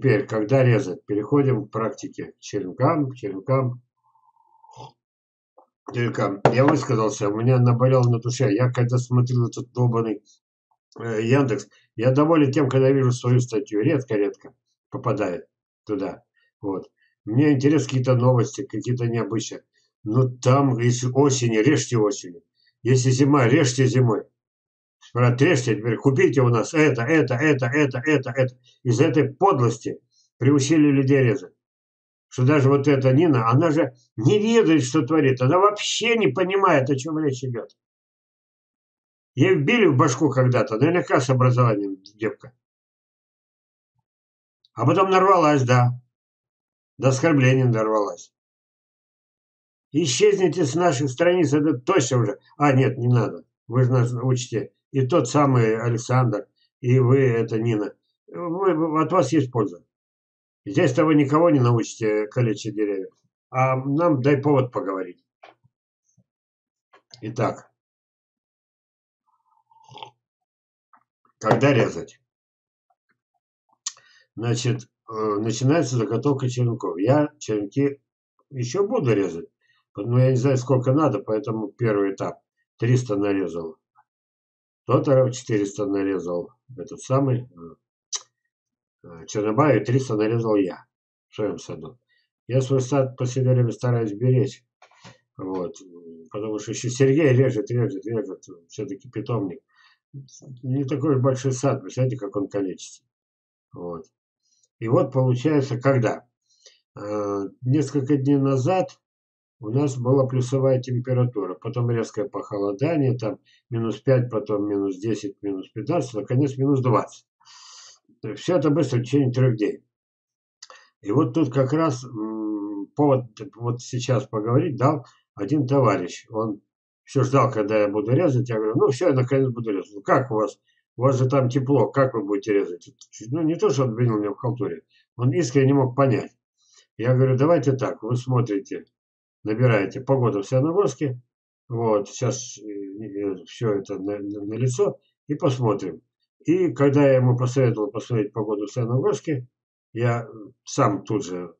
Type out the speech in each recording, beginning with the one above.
Теперь, когда резать, переходим к практике. Черенкам, черенкам, черенкам. Я высказался, у меня наболело на душе. Я когда смотрел этот долбанный э, Яндекс, я доволен тем, когда вижу свою статью. Редко-редко попадает туда. Вот. Мне интересны какие-то новости, какие-то необычные. Ну там, если осенью, режьте осенью. Если зима, режьте зимой. Отрежьте теперь, купите у нас это, это, это, это, это, это. Из-за этой подлости приучили людей резать. Что даже вот эта Нина, она же не ведает, что творит. Она вообще не понимает, о чем речь идет. Ей вбили в башку когда-то, наверняка с образованием девка. А потом нарвалась, да. До оскорбления дорвалась. Исчезните с наших страниц, это точно уже. А, нет, не надо. Вы же нас учите. И тот самый Александр, и вы, это Нина. Вы, от вас есть польза. Здесь-то вы никого не научите калечить деревья. А нам дай повод поговорить. Итак. Когда резать? Значит, э, начинается заготовка черенков. Я черенки еще буду резать. Но я не знаю, сколько надо, поэтому первый этап. 300 нарезал. Тот 400 нарезал этот самый э, э, Чернобаев, 300 нарезал я в своем саду. Я свой сад по последнее время стараюсь беречь. Вот. Потому что еще Сергей режет, режет, режет. Все-таки питомник. Не такой большой сад. Представляете, как он калечится. Вот. И вот получается, когда? Э, несколько дней назад у нас была плюсовая температура, потом резкое похолодание, там минус 5, потом минус 10, минус 15, наконец минус 20. Все это быстро в течение трех дней. И вот тут как раз повод вот сейчас поговорить дал один товарищ. Он все ждал, когда я буду резать. Я говорю, ну все, я наконец буду резать. Ну как у вас? У вас же там тепло, как вы будете резать? Ну не то, что он обвинил меня в халтуре. Он искренне не мог понять. Я говорю, давайте так, вы смотрите набираете погода в Сианогорске. Вот, сейчас э, э, все это на, на, на лицо и посмотрим. И когда я ему посоветовал посмотреть погоду в Сианогорске, я сам тут же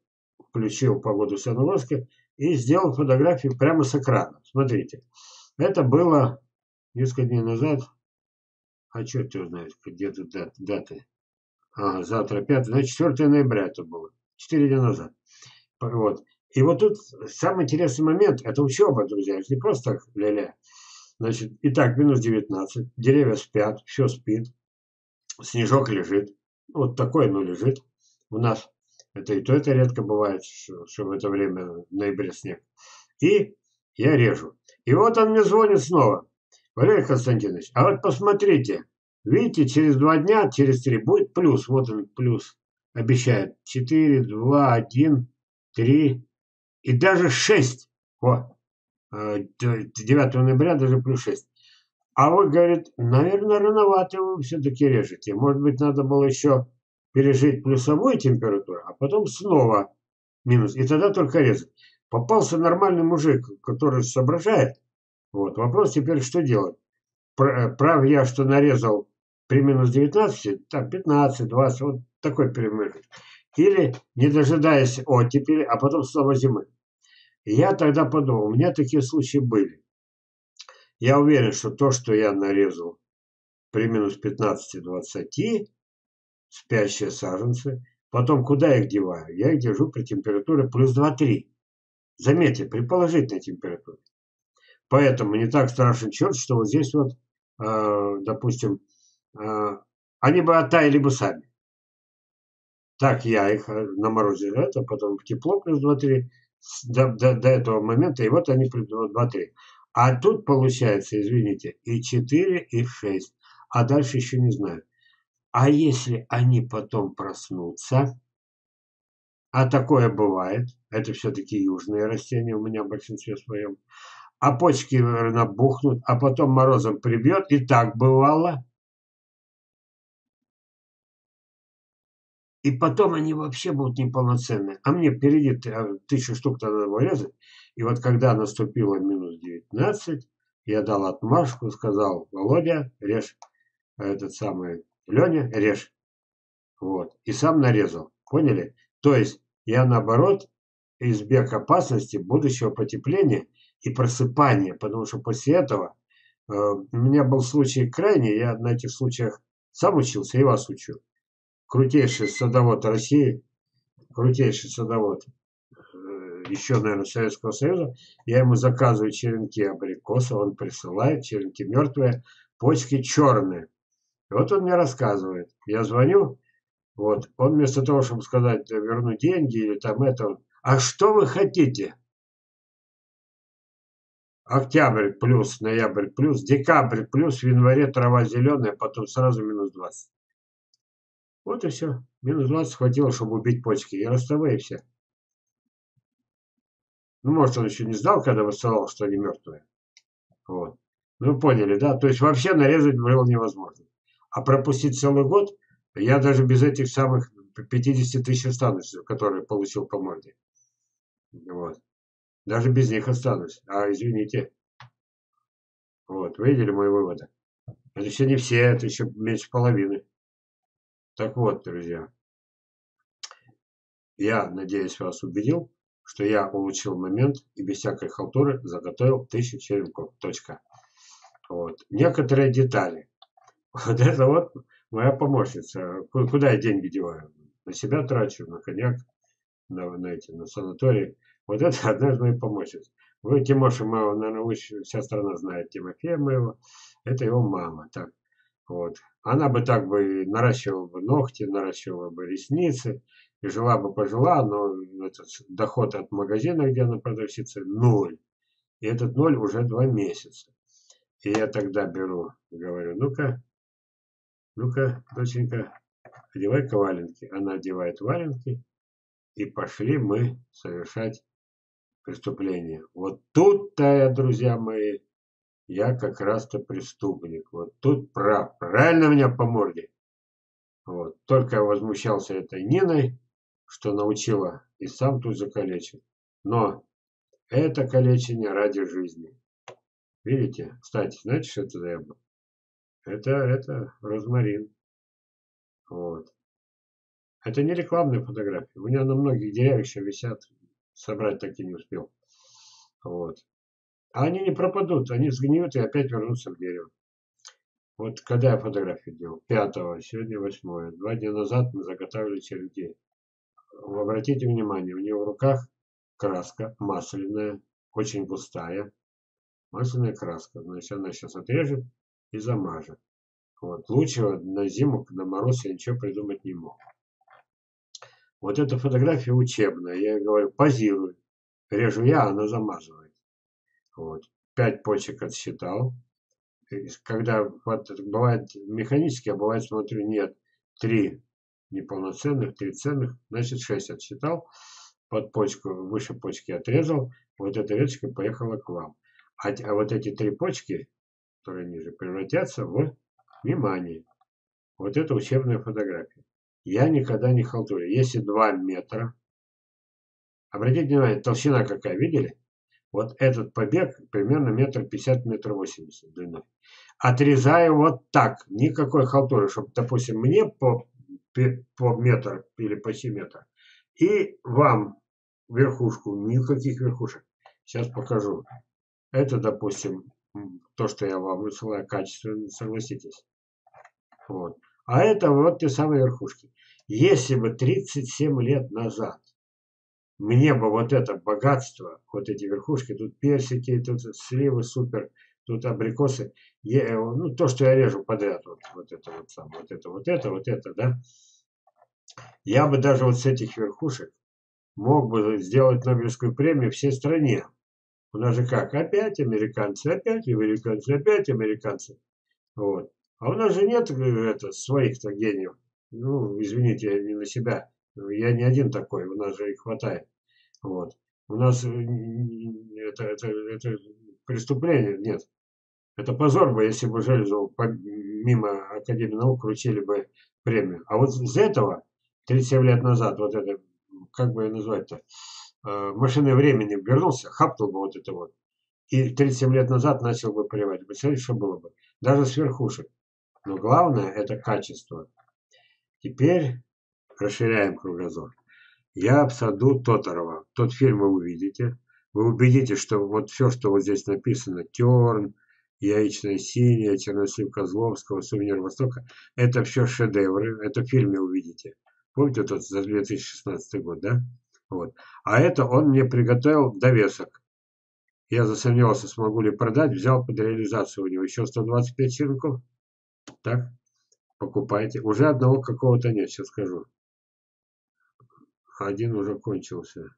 включил погоду в Сианогорске и сделал фотографию прямо с экрана. Смотрите, это было несколько дней назад. А что ты знаешь, где тут даты? даты? А, завтра 5, значит 4 ноября это было. 4 дня назад. Вот. И вот тут самый интересный момент – это учеба, друзья. Это не просто ля-ля. Значит, итак, минус 19, деревья спят, все спит, снежок лежит. Вот такой, но лежит. У нас это и то это редко бывает, что, что в это время в ноябре снег. И я режу. И вот он мне звонит снова. Валерий Константинович, а вот посмотрите, видите, через два дня, через три будет плюс. Вот он плюс обещает. 4, 2, 1, 3, и даже 6. О, 9 э, ноября даже плюс 6. А вы, говорит, наверное, рановато вы все-таки режете. Может быть, надо было еще пережить плюсовую температуру, а потом снова минус. И тогда только резать. Попался нормальный мужик, который соображает. Вот. Вопрос теперь, что делать? Э, прав я, что нарезал при минус 19, там 15, 20, вот такой перемежек или не дожидаясь оттепели, а потом снова зимы. я тогда подумал, у меня такие случаи были. Я уверен, что то, что я нарезал при минус 15-20, спящие саженцы, потом куда их деваю? Я их держу при температуре плюс 2-3. Заметьте, при положительной температуре. Поэтому не так страшен черт, что вот здесь вот, э, допустим, э, они бы оттаяли бы сами. Так я их э, на морозе это, потом в тепло плюс 2-3 до, до, до этого момента, и вот они плюс 2-3. А тут получается, извините, и 4, и 6. А дальше еще не знаю. А если они потом проснутся, а такое бывает, это все-таки южные растения у меня в большинстве своем, а почки набухнут, а потом морозом прибьет, и так бывало – И потом они вообще будут неполноценные. А мне впереди тысячу штук надо вырезать. И вот когда наступило минус 19, я дал отмашку, сказал, Володя, режь. А этот самый Леня, режь. Вот. И сам нарезал. Поняли? То есть я наоборот избег опасности будущего потепления и просыпания, потому что после этого э, у меня был случай крайний, я на этих случаях сам учился и вас учу. Крутейший садовод России, крутейший садовод э, еще, наверное, Советского Союза. Я ему заказываю черенки абрикоса, он присылает черенки мертвые, почки черные. И вот он мне рассказывает. Я звоню, вот, он вместо того, чтобы сказать, верну деньги или там это, а что вы хотите? Октябрь плюс, ноябрь плюс, декабрь плюс, в январе трава зеленая, потом сразу минус 20. Вот и все. Минус 20 хватило, чтобы убить почки. И ростовые. Ну, может, он еще не знал, когда высылал, что они мертвые. Вот. Ну, поняли, да? То есть вообще нарезать было невозможно. А пропустить целый год, я даже без этих самых 50 тысяч останусь, которые получил по морде. Вот. Даже без них останусь. А, извините. Вот, вы видели мои выводы? Это еще не все, это еще меньше половины. Так вот, друзья. Я, надеюсь, вас убедил, что я улучшил момент и без всякой халтуры заготовил тысячу черенков. Точка. Вот. Некоторые детали. Вот это вот моя помощница. Куда я деньги деваю? На себя трачу, на коньяк, на, на, эти, на санаторий. Вот это одна из моих помощниц. Вы Тимоша моего, наверное, вы, вся страна знает Тимофея моего. Это его мама. Так, вот. Она бы так бы наращивала бы ногти, наращивала бы ресницы. И жила бы пожила, но этот доход от магазина, где она продавщица, ноль. И этот ноль уже два месяца. И я тогда беру, говорю, ну-ка, ну-ка, доченька, одевай-ка валенки. Она одевает валенки, и пошли мы совершать преступление. Вот тут-то, друзья мои, я как раз-то преступник. Вот тут прав. Правильно меня по морде. Вот. Только я возмущался этой Ниной, что научила, и сам тут закалечил. Но это калечение ради жизни. Видите? Кстати, знаете, что это за яблоко? Это, это розмарин. Вот. Это не рекламная фотография. У меня на многих деревьях еще висят. Собрать так и не успел. Вот. А они не пропадут. Они сгниют и опять вернутся в дерево. Вот когда я фотографию делал? Пятого, сегодня восьмое. Два дня назад мы заготавливали черенки. Обратите внимание, у него в руках краска масляная, очень густая. Масляная краска. Значит, она сейчас отрежет и замажет. Вот. Лучшего на зиму, на мороз я ничего придумать не мог. Вот эта фотография учебная. Я говорю, позирую. Режу я, она замазывает. Вот. Пять почек отсчитал. Когда вот, бывает механически, а бывает, смотрю, нет. Три неполноценных, три ценных, значит шесть отсчитал. Под почку, выше почки отрезал. Вот эта веточка поехала к вам. А, а вот эти три почки, которые ниже, превратятся в внимание. Вот это учебная фотография. Я никогда не халтурю. Если 2 метра, обратите внимание, толщина какая, видели? Вот этот побег примерно метр пятьдесят, метр восемьдесят длиной. Отрезаю вот так, никакой халтуры, чтобы, допустим, мне по, по метр или почти метр, и вам верхушку, никаких верхушек. Сейчас покажу. Это, допустим, то, что я вам высылаю качественно, согласитесь. Вот. А это вот те самые верхушки. Если бы 37 лет назад мне бы вот это богатство, вот эти верхушки, тут персики, тут сливы супер, тут абрикосы, я, ну то, что я режу подряд, вот, вот это вот сам, вот это, вот это, вот это, да, я бы даже вот с этих верхушек мог бы сделать Нобелевскую премию всей стране. У нас же как, опять американцы, опять американцы, опять американцы. Вот. А у нас же нет э, это, своих-то гениев. Ну, извините, я не на себя. Я не один такой, у нас же их хватает. Вот. У нас э, это, это, это преступление, нет. Это позор бы, если бы Железову мимо Академии наук вручили бы премию. А вот из этого 37 лет назад, вот это, как бы назвать-то, э, машины времени вернулся, хапнул бы вот это вот. И 37 лет назад начал бы поливать. Представляете, что было бы? Даже с верхушек. Но главное это качество. Теперь расширяем кругозор. Я в саду Тоторова. Тот фильм вы увидите. Вы убедитесь, что вот все, что вот здесь написано, Терн, Яичная синяя, Чернослив Козловского, Сувенир Востока, это все шедевры. Это в фильме увидите. Помните тот за 2016 год, да? Вот. А это он мне приготовил довесок. Я засомневался, смогу ли продать, взял под реализацию у него еще 125 черенков. Так, покупайте. Уже одного какого-то нет, сейчас скажу. Один уже кончился.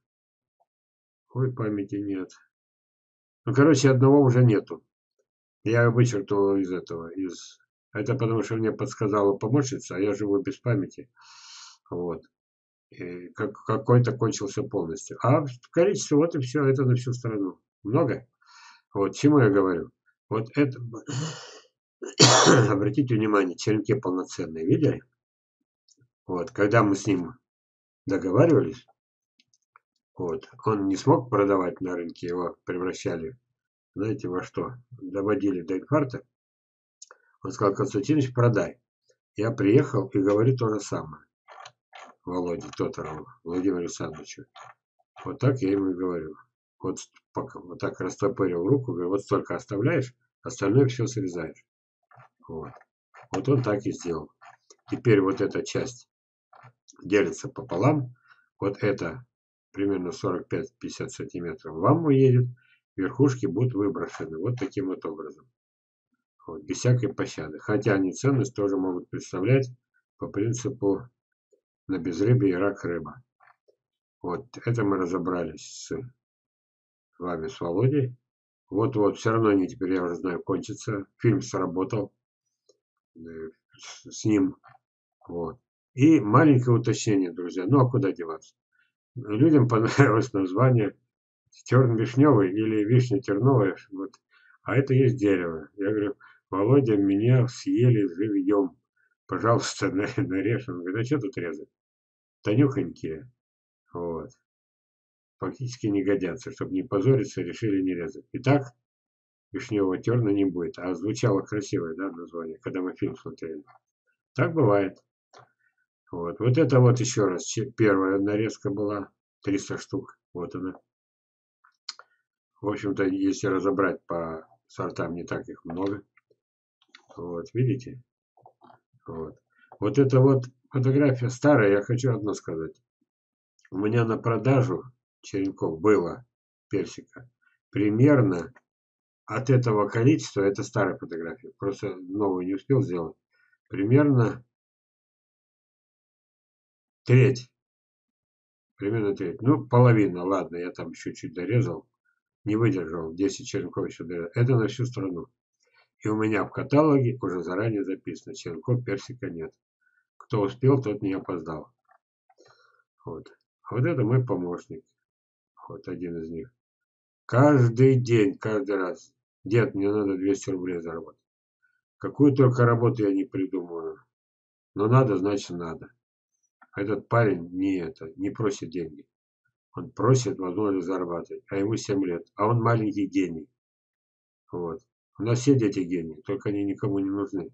Ой, памяти нет. Ну, короче, одного уже нету. Я вычеркнул из этого, из... Это потому, что мне подсказала помощница, а я живу без памяти. Вот. Как, какой-то кончился полностью. А количество, вот и все, это на всю страну. Много? Вот, чему я говорю? Вот это... Обратите внимание, черенки полноценные, видели? Вот, когда мы с ним договаривались, вот, он не смог продавать на рынке, его превращали, знаете, во что? Доводили до инфаркта. Он сказал, Константинович, продай. Я приехал и говорю то же самое. Володе Тоторову, Владимиру Александровичу. Вот так я ему и говорю. Вот, вот так растопырил руку, говорю, вот столько оставляешь, остальное все срезаешь. Вот. Вот он так и сделал. Теперь вот эта часть делится пополам. Вот это примерно 45-50 сантиметров вам уедет. Верхушки будут выброшены вот таким вот образом. Вот, без всякой пощады. Хотя они ценность тоже могут представлять по принципу на безрыбье и рак рыба. Вот это мы разобрались с вами, с Володей. Вот-вот, все равно они теперь, я уже знаю, кончатся. Фильм сработал э, с ним. Вот. И маленькое уточнение, друзья. Ну, а куда деваться? Людям понравилось название терн вишневый или вишня терновая. Вот. А это есть дерево. Я говорю, Володя, меня съели живьем. Пожалуйста, нарежь. Он говорит, а что тут резать? Тонюхонькие. Вот. Фактически не годятся. Чтобы не позориться, решили не резать. Итак, вишневого терна не будет. А звучало красивое, да, название, когда мы фильм смотрели. Так бывает. Вот, вот это вот еще раз, первая нарезка была, 300 штук, вот она. В общем-то, если разобрать по сортам, не так их много. Вот, видите? Вот. Вот это вот фотография старая, я хочу одно сказать. У меня на продажу черенков было персика примерно от этого количества, это старая фотография, просто новую не успел сделать, примерно Треть. Примерно треть. Ну, половина, ладно, я там еще чуть дорезал. Не выдержал, 10 черенков дорезал. Это на всю страну. И у меня в каталоге уже заранее записано, черенков персика нет. Кто успел, тот не опоздал. Вот. А вот это мой помощник. Вот один из них. Каждый день, каждый раз. Дед, мне надо 200 рублей заработать. Какую только работу я не придумаю. Но надо, значит надо. Этот парень не это, не просит деньги. Он просит возможность зарабатывать, а ему 7 лет. А он маленький гений. Вот. У нас все дети гении, только они никому не нужны.